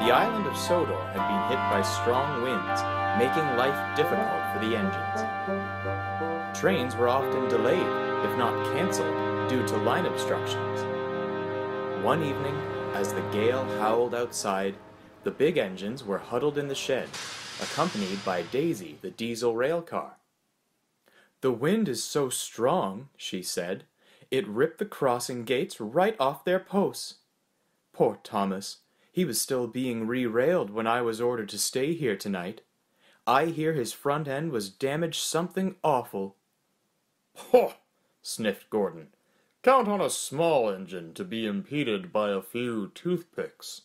The island of Sodor had been hit by strong winds, making life difficult for the engines. Trains were often delayed, if not cancelled, due to line obstructions. One evening, as the gale howled outside, the big engines were huddled in the shed, accompanied by Daisy, the diesel rail car. The wind is so strong, she said, it ripped the crossing gates right off their posts. Poor Thomas, he was still being re-railed when I was ordered to stay here tonight. I hear his front end was damaged something awful. Poh! sniffed Gordon. Count on a small engine to be impeded by a few toothpicks.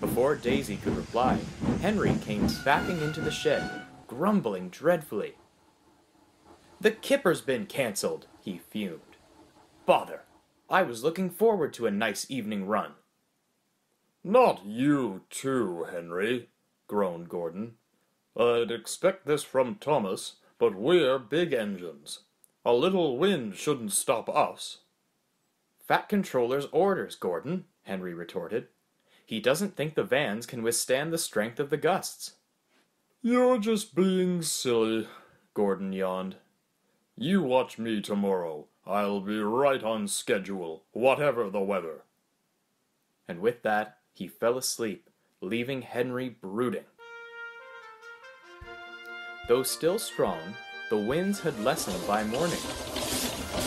Before Daisy could reply, Henry came backing into the shed, grumbling dreadfully. The kipper's been cancelled, he fumed. Bother! I was looking forward to a nice evening run. Not you too, Henry, groaned Gordon. I'd expect this from Thomas, but we're big engines. A little wind shouldn't stop us. Fat Controller's orders, Gordon, Henry retorted. He doesn't think the vans can withstand the strength of the gusts. You're just being silly, Gordon yawned. You watch me tomorrow. I'll be right on schedule, whatever the weather. And with that, he fell asleep, leaving Henry brooding. Though still strong, the winds had lessened by morning.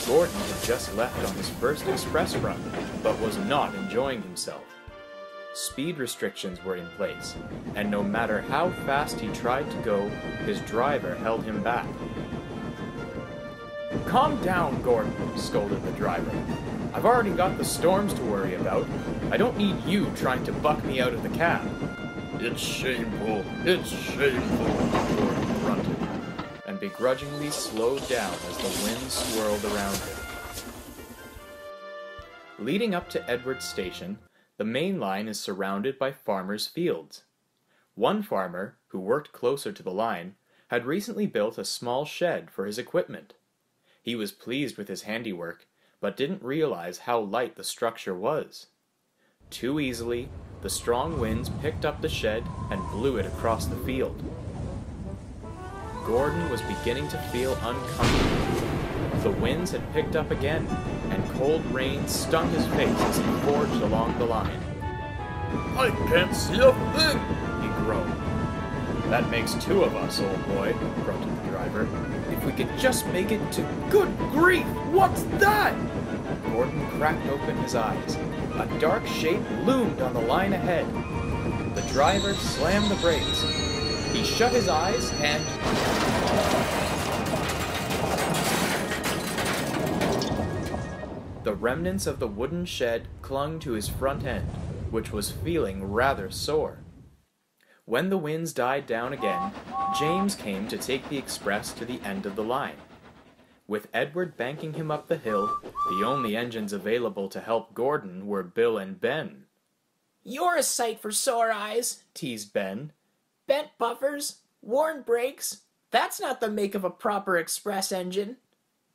Gordon had just left on his first express run, but was not enjoying himself. Speed restrictions were in place, and no matter how fast he tried to go, his driver held him back. Calm down, Gordon, scolded the driver. I've already got the storms to worry about. I don't need you trying to buck me out of the cab. It's shameful. It's shameful, Gordon grunted, and begrudgingly slowed down as the wind swirled around him. Leading up to Edwards Station, the main line is surrounded by farmers' fields. One farmer, who worked closer to the line, had recently built a small shed for his equipment. He was pleased with his handiwork, but didn't realize how light the structure was. Too easily, the strong winds picked up the shed and blew it across the field. Gordon was beginning to feel uncomfortable. The winds had picked up again, and cold rain stung his face as he forged along the line. I can't see a thing, he groaned. That makes two of us, old boy, grunted the driver. If we could just make it to... Good grief! What's that? Gordon cracked open his eyes. A dark shape loomed on the line ahead. The driver slammed the brakes. He shut his eyes and... The remnants of the wooden shed clung to his front end, which was feeling rather sore. When the winds died down again, James came to take the express to the end of the line. With Edward banking him up the hill, the only engines available to help Gordon were Bill and Ben. You're a sight for sore eyes, teased Ben. Bent buffers, worn brakes, that's not the make of a proper express engine.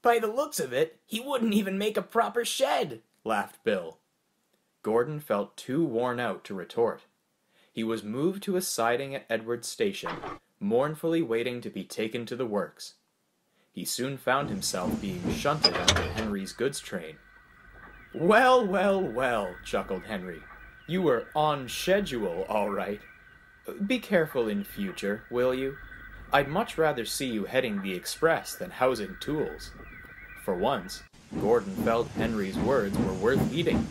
By the looks of it, he wouldn't even make a proper shed, laughed Bill. Gordon felt too worn out to retort. He was moved to a siding at Edwards Station, mournfully waiting to be taken to the works. He soon found himself being shunted onto Henry's goods train. Well, well, well, chuckled Henry. You were on schedule, all right. Be careful in future, will you? I'd much rather see you heading the express than housing tools. For once, Gordon felt Henry's words were worth heeding.